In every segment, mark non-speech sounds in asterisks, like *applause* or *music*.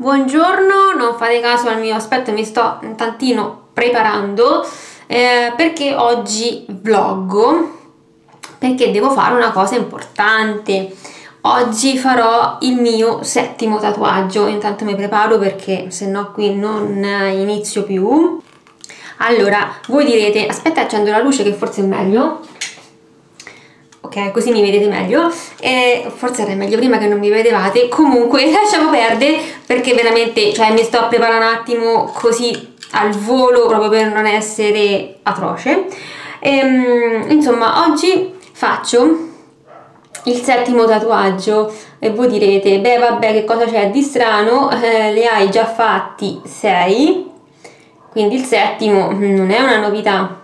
Buongiorno, non fate caso al mio aspetto, mi sto un tantino preparando eh, perché oggi vloggo perché devo fare una cosa importante. Oggi farò il mio settimo tatuaggio, intanto mi preparo perché se no qui non inizio più. Allora, voi direte, aspetta accendo la luce che forse è meglio ok così mi vedete meglio. E forse era meglio prima che non mi vedevate. Comunque *laughs* lasciamo perdere perché veramente cioè mi sto preparando un attimo così al volo proprio per non essere atroce. Ehm, insomma oggi faccio il settimo tatuaggio. E voi direte beh vabbè che cosa c'è di strano? Eh, le hai già fatti 6 quindi il settimo non è una novità.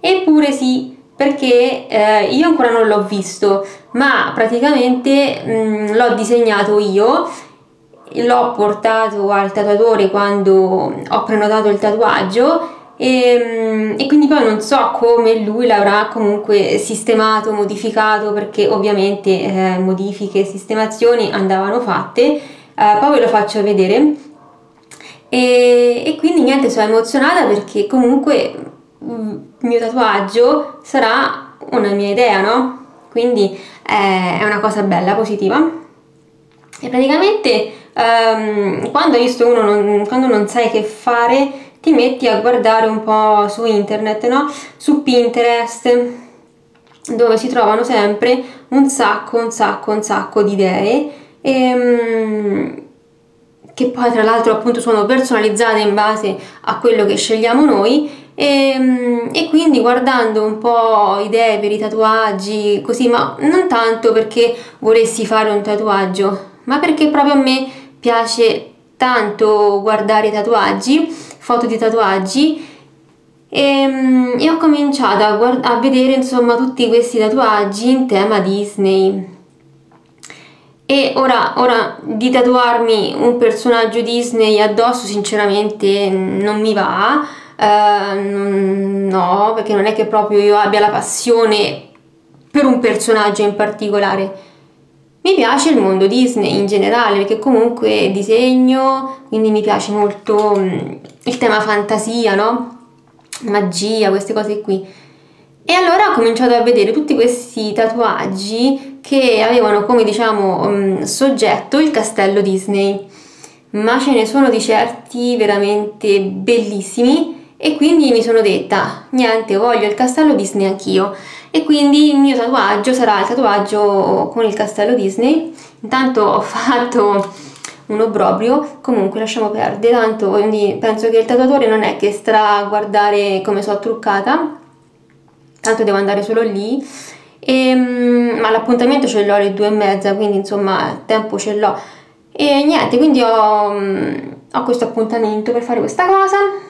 Eppure sì perché eh, io ancora non l'ho visto, ma praticamente mm, l'ho disegnato io, l'ho portato al tatuatore quando ho prenotato il tatuaggio e, mm, e, quindi poi non so come lui l'avrà comunque sistemato, modificato, perché ovviamente eh, modifiche e sistemazioni andavano fatte, eh, poi ve lo faccio vedere. E, e quindi niente, sono emozionata perché comunque mio tatuaggio sarà una mia idea, no? Quindi eh, è una cosa bella, positiva. E praticamente um, quando uno, non, quando non sai che fare, ti metti a guardare un po' su internet, no? Su Pinterest, dove si trovano sempre un sacco, un sacco, un sacco di idee. E, um, che poi tra l'altro appunto sono personalizzate in base a quello che scegliamo noi e, ehm, e, quindi guardando un po' idee per i tatuaggi, così, ma non tanto perché volessi fare un tatuaggio, ma perché proprio a me piace tanto guardare tatuaggi, foto di tatuaggi e, ehm, e ho cominciato a, guard- a vedere insomma tutti questi tatuaggi in tema Disney. E ora, ora di tatuarmi un personaggio Disney addosso sinceramente non mi va, Uh, no, perché non è che proprio io abbia la passione per un personaggio in particolare. Mi piace il mondo Disney in generale, perché comunque disegno, quindi mi piace molto um, il tema fantasia, no? Magia, queste cose qui. E allora ho cominciato a vedere tutti questi tatuaggi che avevano come diciamo um, soggetto il castello Disney. Ma ce ne sono di certi veramente bellissimi e quindi mi sono detta niente voglio il castello Disney anch'io e quindi il mio tatuaggio sarà il tatuaggio con il castello Disney. Intanto ho *laughs* fatto un obbrobrio comunque lasciamo perdere. Tanto quindi penso che il tatuatore non è che starà a guardare come sono truccata. Tanto devo andare solo lì. E, ehm, ma l'appuntamento ce l'ho alle due e mezza quindi insomma tempo ce l'ho. E niente quindi ho, ho questo appuntamento per fare questa cosa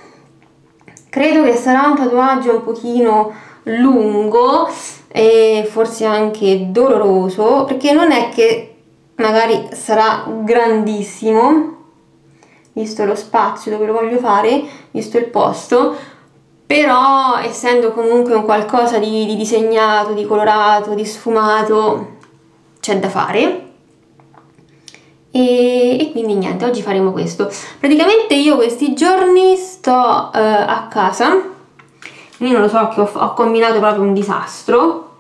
credo che sarà un tatuaggio un pochino lungo e forse anche doloroso perché non è che magari sarà grandissimo visto lo spazio dove lo voglio fare visto il posto però essendo comunque un qualcosa di, di disegnato, di colorato, di sfumato c'è da fare e, e, quindi niente, oggi faremo questo. Praticamente io questi giorni sto eh, a casa, io non lo so che ho, ho combinato proprio un disastro.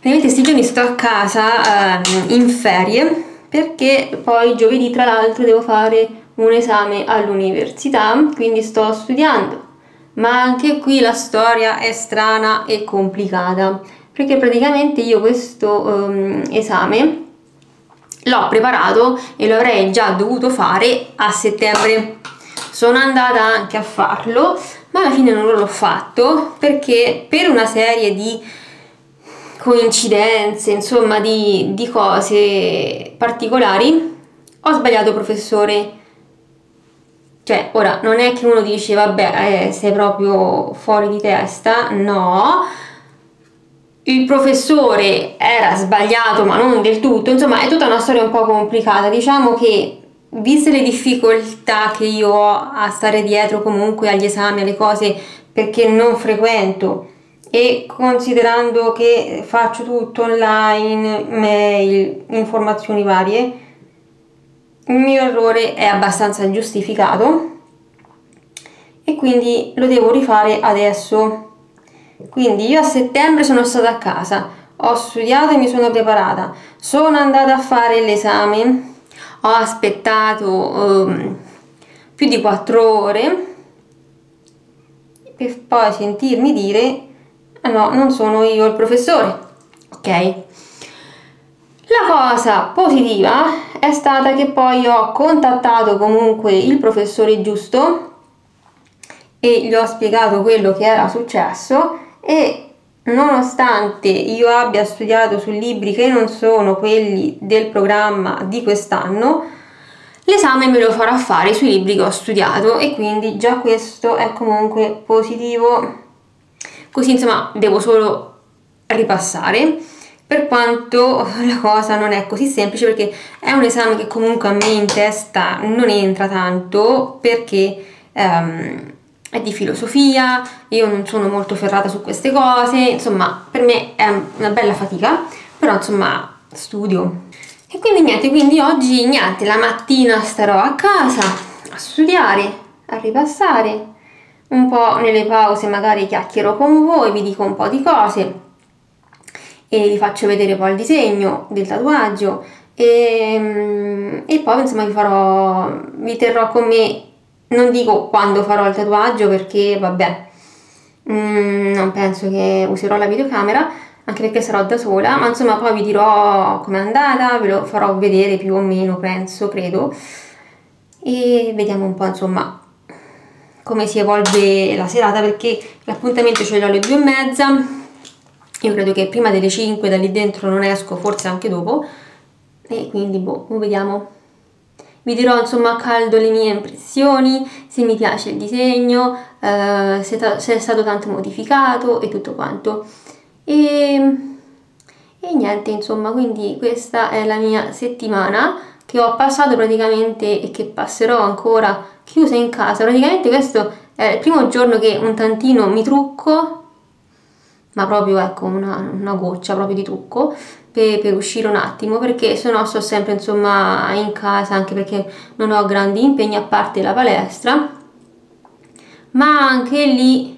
Praticamente questi giorni sto a casa eh, in ferie perché poi giovedì tra l'altro devo fare un esame all'università, quindi sto studiando. Ma anche qui la storia è strana e complicata perché praticamente io questo um, esame l'ho preparato e lo avrei già dovuto fare a settembre. Sono andata anche a farlo ma alla fine non l'ho fatto perché per una serie di coincidenze insomma di, di cose particolari ho sbagliato professore. Cioè ora non è che uno dice vabbè eh, sei proprio fuori di testa. No il professore era sbagliato ma non del tutto, insomma è tutta una storia un po' complicata, diciamo che viste le difficoltà che io ho a stare dietro comunque agli esami, alle cose perché non frequento e considerando che faccio tutto online, mail, informazioni varie, il mio errore è abbastanza giustificato e quindi lo devo rifare adesso. Quindi io a settembre sono stata a casa, ho studiato e mi sono preparata, sono andata a fare l'esame, ho aspettato um, più di 4 ore per poi sentirmi dire ah no, non sono io il professore, ok? La cosa positiva è stata che poi ho contattato comunque il professore giusto e gli ho spiegato quello che era successo e nonostante io abbia studiato su libri che non sono quelli del programma di quest'anno, l'esame me lo farà fare sui libri che ho studiato e quindi già questo è comunque positivo. Così insomma devo solo ripassare per quanto *laughs* la cosa non è così semplice perché è un esame che comunque a me in testa non entra tanto perché um, è di filosofia, io non sono molto ferrata su queste cose, insomma per me è una bella fatica, però insomma studio. E quindi niente, quindi oggi niente, la mattina starò a casa a studiare, a ripassare, un po' nelle pause magari chiacchiero con voi, vi dico un po' di cose e vi faccio vedere poi il disegno del tatuaggio e, e poi insomma vi farò, vi terrò con me non dico quando farò il tatuaggio perché vabbè, mm, non penso che userò la videocamera, anche perché sarò da sola, ma insomma poi vi dirò com'è andata, ve lo farò vedere più o meno, penso, credo. E vediamo un po' insomma come si evolve la serata perché l'appuntamento ce l'ho alle due e mezza. Io credo che prima delle 5 da lì dentro non esco, forse anche dopo. E quindi boh, vediamo vi dirò insomma a caldo le mie impressioni, se mi piace il disegno, eh, se, se, è stato tanto modificato e tutto quanto. E, e niente insomma, quindi questa è la mia settimana che ho passato praticamente e che passerò ancora chiusa in casa. Praticamente questo è il primo giorno che un tantino mi trucco, ma proprio ecco una, una goccia proprio di trucco per, per, uscire un attimo perché se no sto sempre insomma in casa anche perché non ho grandi impegni a parte la palestra. Ma anche lì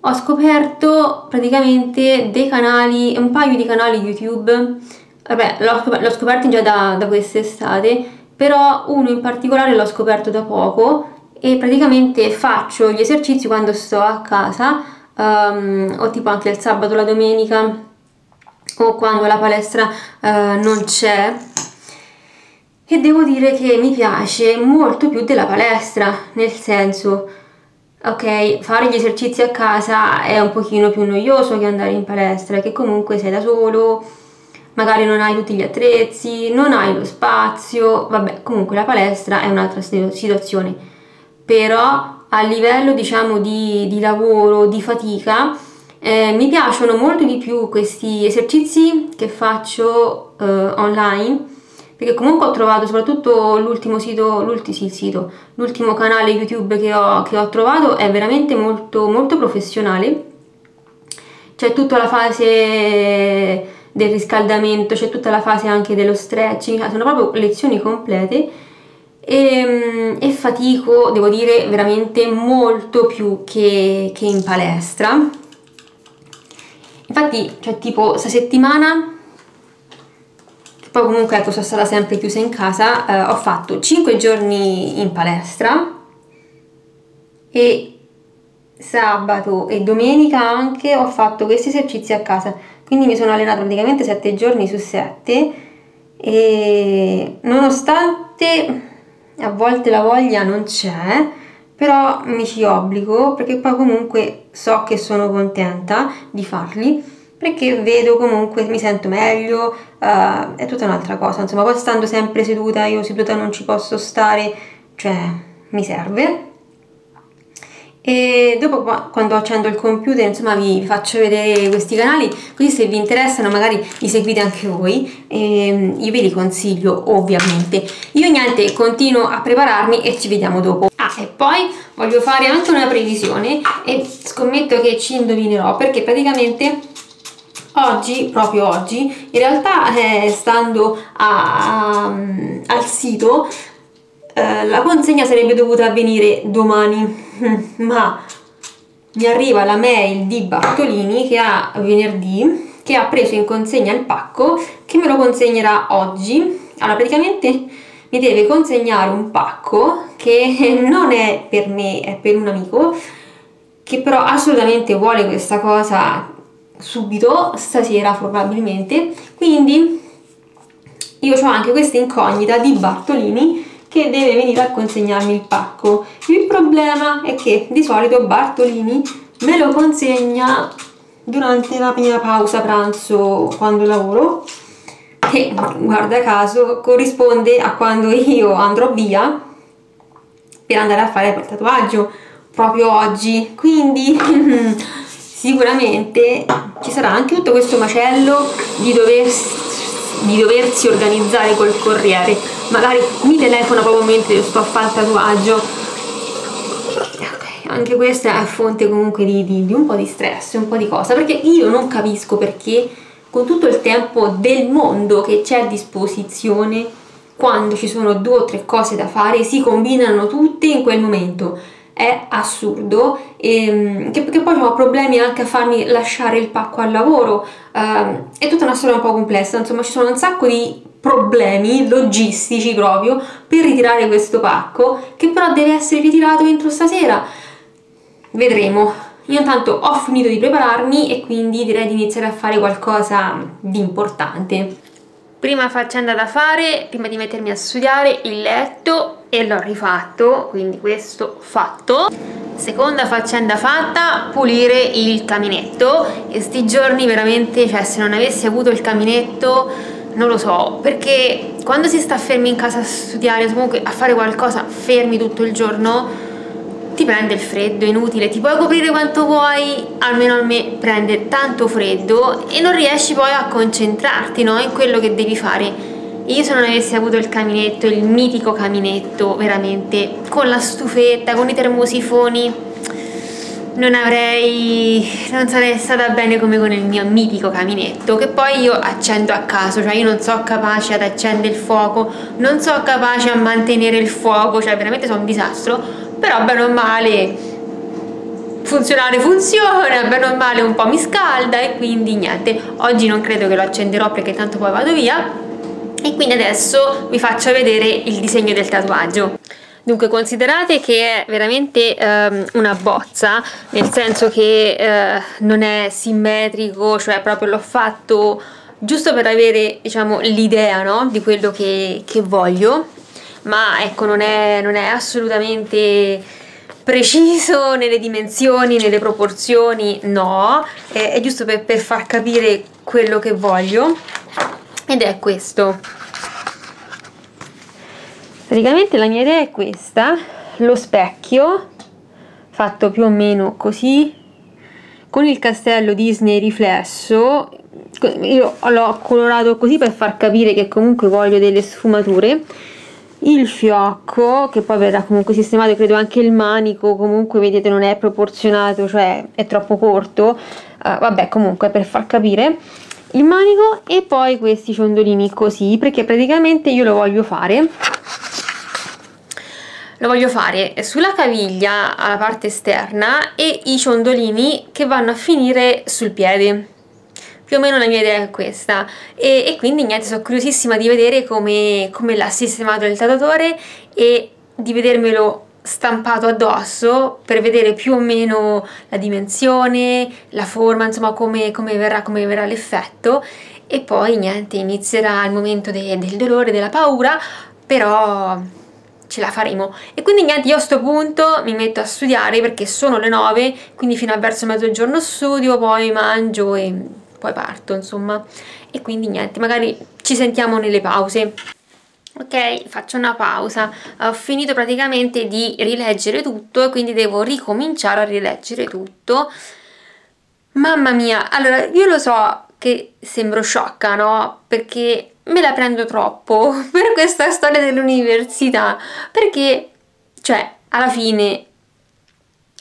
ho scoperto praticamente dei canali un paio di canali youtube. Vabbè l'ho scoperto, già da, da quest'estate però uno in particolare l'ho scoperto da poco e praticamente faccio gli esercizi quando sto a casa um, o tipo anche il sabato la domenica o quando la palestra uh, non c'è. E devo dire che mi piace molto più della palestra nel senso ok fare gli esercizi a casa è un pochino più noioso che andare in palestra che comunque sei da solo magari non hai tutti gli attrezzi non hai lo spazio. Vabbè comunque la palestra è un'altra situazione. Però a livello diciamo di, di lavoro di fatica eh, mi piacciono molto di più questi esercizi che faccio eh, online perché comunque ho trovato soprattutto l'ultimo sito, l'ultimo, sì, sito, l'ultimo canale YouTube che ho, che ho trovato è veramente molto, molto professionale. C'è tutta la fase del riscaldamento, c'è tutta la fase anche dello stretching, sono proprio lezioni complete e, e fatico, devo dire, veramente molto più che, che in palestra Infatti, cioè tipo, questa settimana, che poi comunque ecco, sono stata sempre chiusa in casa, eh, ho fatto 5 giorni in palestra e sabato e domenica anche ho fatto questi esercizi a casa. Quindi mi sono allenata praticamente 7 giorni su 7 e nonostante a volte la voglia non c'è, però mi ci obbligo perché poi comunque so che sono contenta di farli perché vedo comunque mi sento meglio uh, è tutta un'altra cosa. Insomma poi stando sempre seduta io seduta non ci posso stare cioè mi serve. E dopo quando accendo il computer insomma vi faccio vedere questi canali così se vi interessano magari li seguite anche voi e io ve li consiglio ovviamente. Io niente continuo a prepararmi e ci vediamo dopo e poi voglio fare anche una previsione e scommetto che ci indovinerò perché praticamente oggi, proprio oggi, in realtà eh, stando a, a, al sito eh, la consegna sarebbe dovuta avvenire domani, *laughs* ma mi arriva la mail di Bartolini che ha venerdì che ha preso in consegna il pacco che me lo consegnerà oggi. Allora, praticamente mi deve consegnare un pacco che *laughs* non è per me, è per un amico che però assolutamente vuole questa cosa subito, stasera probabilmente. Quindi io ho anche questa incognita di Bartolini che deve venire a consegnarmi il pacco. Il problema è che di solito Bartolini me lo consegna durante la mia pausa pranzo quando lavoro che guarda caso corrisponde a quando io andrò via per andare a fare quel tatuaggio proprio oggi. Quindi *laughs* sicuramente ci sarà anche tutto questo macello di doversi di doversi organizzare col corriere. Magari mi telefona proprio mentre sto a fare il tatuaggio. Anche questa è fonte comunque di, di, di un po' di stress un po' di cosa perché io non capisco perché con tutto il tempo del mondo che c'è a disposizione quando ci sono due o tre cose da fare si combinano tutte in quel momento. È assurdo e ehm, che, che poi ho problemi anche a farmi lasciare il pacco al lavoro. Uh, è tutta una storia un po' complessa insomma ci sono un sacco di problemi logistici proprio per ritirare questo pacco che però deve essere ritirato entro stasera. Vedremo io intanto ho finito di prepararmi e quindi direi di iniziare a fare qualcosa di importante. Prima faccenda da fare prima di mettermi a studiare il letto e l'ho rifatto quindi questo fatto. Seconda faccenda fatta pulire il caminetto. E sti giorni veramente cioè se non avessi avuto il caminetto non lo so perché quando si sta fermi in casa a studiare comunque a fare qualcosa fermi tutto il giorno ti prende il freddo, è inutile, ti puoi coprire quanto vuoi, almeno a me prende tanto freddo e non riesci poi a concentrarti no, in quello che devi fare. Io se non avessi avuto il caminetto, il mitico caminetto, veramente, con la stufetta, con i termosifoni, non avrei, non sarei stata bene come con il mio mitico caminetto, che poi io accendo a caso, cioè io non so capace ad accendere il fuoco, non so capace a mantenere il fuoco, cioè veramente sono un disastro, però bene o male funzionare funziona, bene o male un po' mi scalda e quindi niente, oggi non credo che lo accenderò perché tanto poi vado via, e quindi adesso vi faccio vedere il disegno del tatuaggio. Dunque considerate che è veramente um, una bozza, nel senso che uh, non è simmetrico, cioè proprio l'ho fatto giusto per avere diciamo, l'idea no? di quello che, che, voglio, ma ecco non è, non è assolutamente preciso nelle dimensioni, nelle proporzioni, no, è, è giusto per, per far capire quello che voglio. Ed è questo. Praticamente la mia idea è questa. Lo specchio fatto più o meno così con il castello Disney riflesso. Io l'ho colorato così per far capire che comunque voglio delle sfumature il fiocco che poi verrà comunque sistemato credo anche il manico comunque vedete non è proporzionato cioè è troppo corto. Uh, vabbè comunque per far capire. Il manico e poi questi ciondolini così perché praticamente io lo voglio fare. Lo voglio fare sulla caviglia alla parte esterna e i ciondolini che vanno a finire sul piede più o meno la mia idea è questa e, e quindi niente sono curiosissima di vedere come, come l'ha sistemato il tatuatore e di vedermelo stampato addosso per vedere più o meno la dimensione, la forma, insomma come, come verrà, come verrà l'effetto e poi niente, inizierà il momento de, del dolore, della paura, però ce la faremo. E quindi niente, io a sto punto mi metto a studiare perché sono le 9, quindi fino a verso mezzogiorno studio, poi mangio e poi parto, insomma. E quindi niente, magari ci sentiamo nelle pause. Ok faccio una pausa. Ho finito praticamente di rileggere tutto e quindi devo ricominciare a rileggere tutto. Mamma mia allora io lo so che sembro sciocca no? Perché me la prendo troppo *laughs* per questa storia dell'università. Perché cioè alla fine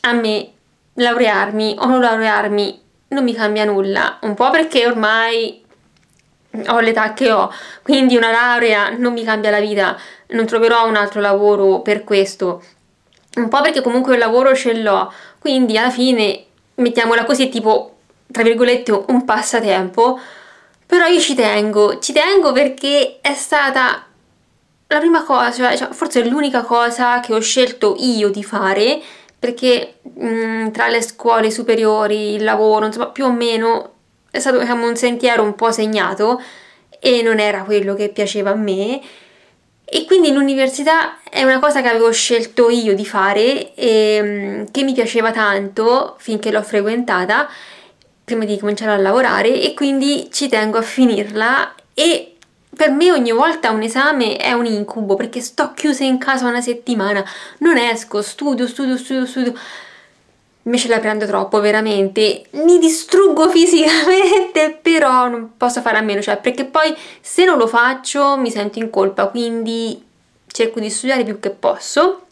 a me laurearmi o non laurearmi non mi cambia nulla, un po' perché ormai ho l'età che ho, quindi una laurea non mi cambia la vita, non troverò un altro lavoro per questo, un po' perché comunque il lavoro ce l'ho, quindi alla fine mettiamola così, tipo tra virgolette un passatempo, però io ci tengo, ci tengo perché è stata la prima cosa, cioè, forse l'unica cosa che ho scelto io di fare perché mh, mm, tra le scuole superiori, il lavoro, insomma più o meno è stato diciamo, un sentiero un po' segnato e non era quello che piaceva a me. E quindi l'università è una cosa che avevo scelto io di fare e mm, che mi piaceva tanto finché l'ho frequentata prima di cominciare a lavorare e quindi ci tengo a finirla e per me ogni volta un esame è un incubo perché sto chiusa in casa una settimana, non esco, studio, studio, studio, studio. Invece la prendo troppo veramente. Mi distruggo *laughs* fisicamente però non posso fare a meno cioè perché poi se non lo faccio mi sento in colpa quindi cerco di studiare più che posso.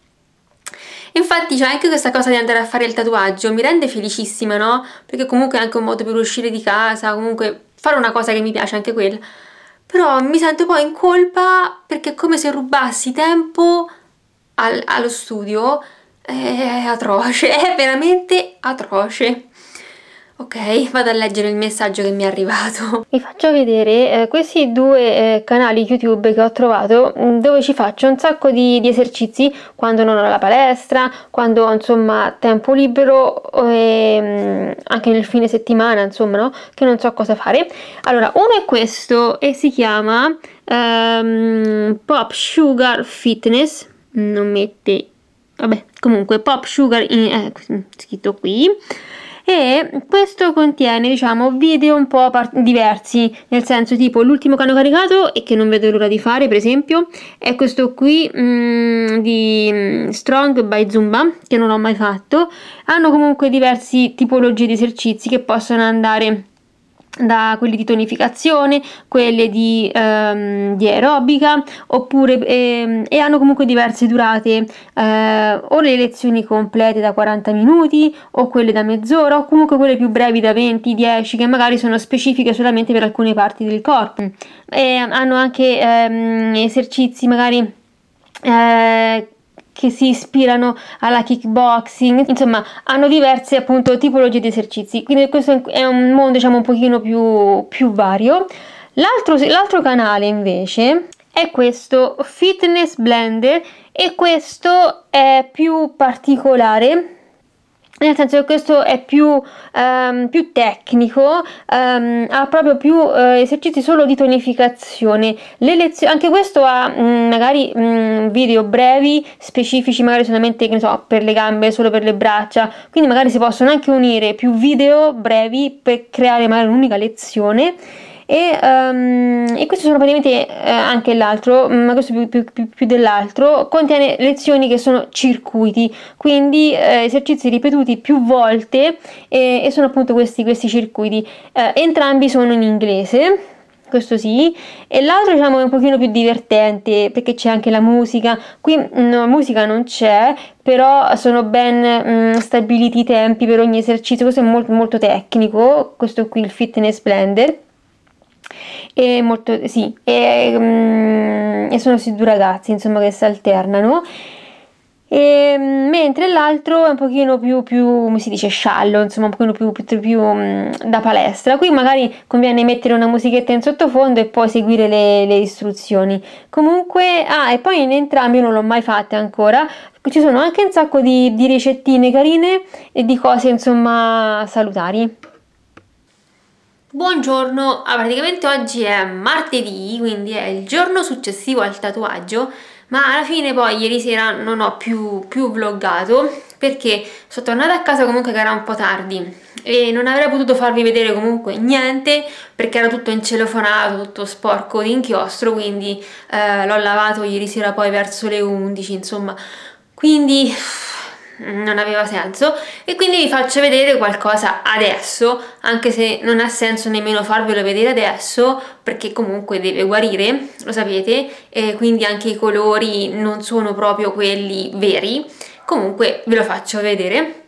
Infatti c'è anche questa cosa di andare a fare il tatuaggio mi rende felicissima no? perché comunque è anche un modo per uscire di casa comunque fare una cosa che mi piace anche quella però mi sento poi in colpa perché è come se rubassi tempo al, allo studio è atroce, è veramente atroce. Ok, vado a leggere il messaggio che mi è arrivato. *laughs* Vi faccio vedere eh, questi due eh, canali YouTube che ho trovato mm, dove ci faccio un sacco di, di, esercizi quando non ho la palestra, quando ho insomma tempo libero e mm, anche nel fine settimana, insomma, no? Che non so cosa fare. Allora, uno è questo e si chiama um, Pop Sugar Fitness, non mette vabbè comunque pop sugar in, eh, scritto qui e questo contiene diciamo video un po' diversi nel senso tipo l'ultimo che hanno caricato e che non vedo l'ora di fare per esempio è questo qui mm, di mm, Strong by Zumba che non ho mai fatto. Hanno comunque diverse tipologie di esercizi che possono andare da quelli di tonificazione, quelle di, ehm, di aerobica oppure ehm, e hanno comunque diverse durate eh, o le lezioni complete da 40 minuti o quelle da mezz'ora o comunque quelle più brevi da 20, 10 che magari sono specifiche solamente per alcune parti del corpo. E hanno anche ehm, esercizi magari eh, che si ispirano alla kickboxing, insomma hanno diverse appunto tipologie di esercizi, quindi questo è un mondo diciamo un pochino più, più vario. L'altro, l'altro canale invece è questo Fitness Blender e questo è più particolare nel senso che questo è più, um, più tecnico, um, ha proprio più uh, esercizi solo di tonificazione. Le lezioni, anche questo ha um, magari video brevi, specifici, magari solamente so, per le gambe, solo per le braccia, quindi magari si possono anche unire più video brevi per creare magari un'unica lezione e, um, e questo sono praticamente eh, anche l'altro, ma questo più, più, più, più, dell'altro, contiene lezioni che sono circuiti, quindi eh, esercizi ripetuti più volte e, e sono appunto questi, questi circuiti. Eh, entrambi sono in inglese, questo sì, e l'altro diciamo è un pochino più divertente perché c'è anche la musica, qui no, musica non c'è, però sono ben mh, stabiliti i tempi per ogni esercizio, questo è molto, molto tecnico, questo qui il Fitness Blender e molto sì e, um, e sono questi due ragazzi insomma che si alternano e, mm, mentre l'altro è un pochino più, più, come si dice, sciallo, insomma un pochino più, più, più um, da palestra. Qui magari conviene mettere una musichetta in sottofondo e poi seguire le, le istruzioni. Comunque, ah, e poi in entrambi non l'ho mai fatta ancora. Ci sono anche un sacco di, di ricettine carine e di cose, insomma, salutari. Buongiorno, ah, praticamente oggi è martedì, quindi è il giorno successivo al tatuaggio, ma alla fine poi ieri sera non ho più, più vloggato perché sono tornata a casa comunque che era un po' tardi e non avrei potuto farvi vedere comunque niente perché era tutto incelofonato, tutto sporco di inchiostro, quindi eh, l'ho lavato ieri sera poi verso le 11, insomma, quindi non aveva senso. E quindi vi faccio vedere qualcosa adesso anche se non ha senso nemmeno farvelo vedere adesso perché comunque deve guarire lo sapete e quindi anche i colori non sono proprio quelli veri. Comunque ve lo faccio vedere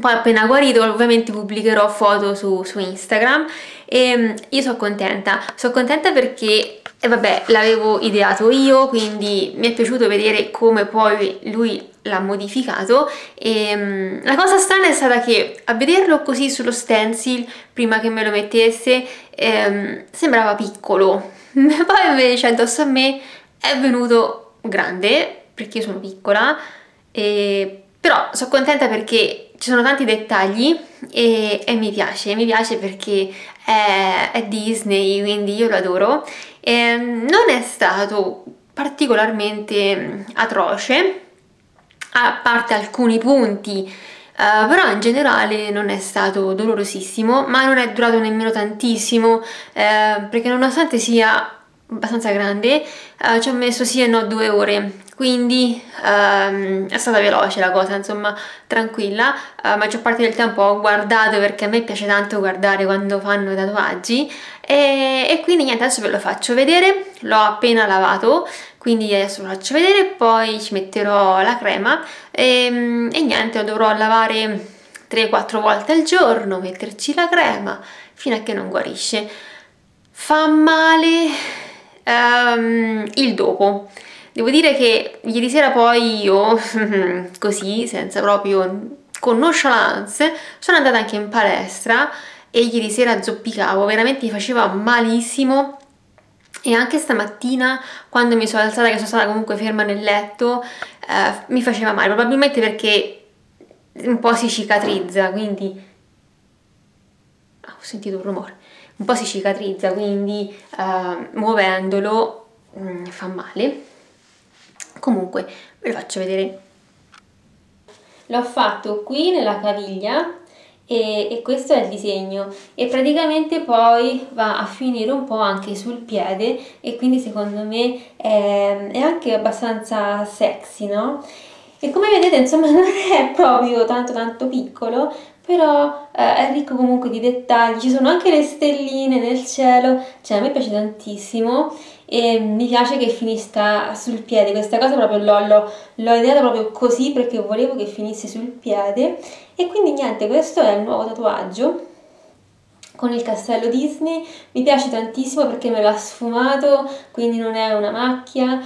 poi appena guarito ovviamente pubblicherò foto su, su Instagram e mm, io sono contenta, sono contenta perché e vabbè l'avevo ideato io quindi mi è piaciuto vedere come poi lui l'ha modificato e um, la cosa strana è stata che a vederlo così sullo stencil prima che me lo mettesse um, sembrava piccolo. *laughs* Poi invece addosso a me è venuto grande perché io sono piccola e... però sono contenta perché ci sono tanti dettagli e, e mi piace, mi piace perché è, è Disney quindi io lo adoro. E non è stato particolarmente atroce a parte alcuni punti Uh, però in generale non è stato dolorosissimo, ma non è durato nemmeno tantissimo, uh, perché nonostante sia abbastanza grande, uh, ci ho messo sì e no due ore, quindi um, è stata veloce la cosa, insomma, tranquilla. La maggior parte del tempo ho guardato perché a me piace tanto guardare quando fanno i tatuaggi e, e quindi niente, adesso ve lo faccio vedere, l'ho appena lavato, quindi adesso lo faccio vedere, poi ci metterò la crema e, e niente, lo dovrò lavare 3-4 volte al giorno, metterci la crema fino a che non guarisce. Fa male um, il dopo. Devo dire che ieri sera poi io, *laughs* così, senza proprio con nonchalance, sono andata anche in palestra e ieri sera zoppicavo, veramente mi faceva malissimo e anche stamattina quando mi sono alzata che sono stata comunque ferma nel letto eh, mi faceva male probabilmente perché un po' si cicatrizza quindi oh, ho sentito un rumore un po' si cicatrizza quindi eh, muovendolo mh, mm, fa male. Comunque ve lo faccio vedere. L'ho fatto qui nella caviglia e, e, questo è il disegno. E praticamente poi va a finire un po' anche sul piede e quindi secondo me è, è anche abbastanza sexy no? e come vedete insomma *laughs* non è proprio tanto tanto piccolo però eh, è ricco comunque di dettagli, ci sono anche le stelline nel cielo, cioè a me piace tantissimo e mi piace che finisca sul piede, questa cosa proprio l'ho, ideata proprio così perché volevo che finisse sul piede. E quindi niente, questo è il nuovo tatuaggio con il castello Disney, mi piace tantissimo perché me l'ha sfumato, quindi non è una macchia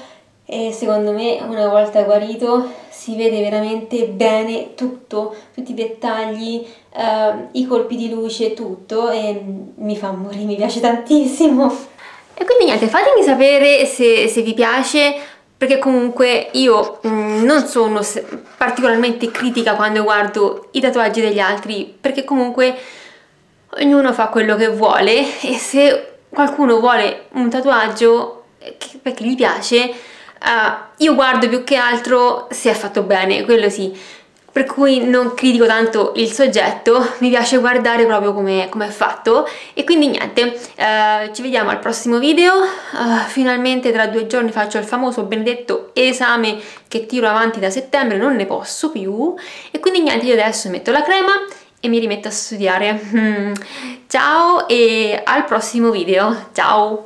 e secondo me una volta guarito si vede veramente bene tutto, tutti i dettagli, eh, i colpi di luce, tutto e mi fa morire, mi piace tantissimo. E quindi niente, fatemi sapere se, se vi piace, perché comunque io mh, mm, non sono particolarmente critica quando guardo i tatuaggi degli altri, perché comunque ognuno fa quello che vuole e se qualcuno vuole un tatuaggio perché gli piace, uh, io guardo più che altro se è fatto bene, quello sì. Per cui non critico tanto il soggetto, mi piace guardare proprio come, come è fatto. E quindi niente, eh, ci vediamo al prossimo video, uh, finalmente tra due giorni faccio il famoso benedetto esame che tiro avanti da settembre, non ne posso più. E quindi niente, io adesso metto la crema e mi rimetto a studiare. *laughs* Ciao e al prossimo video, ciao!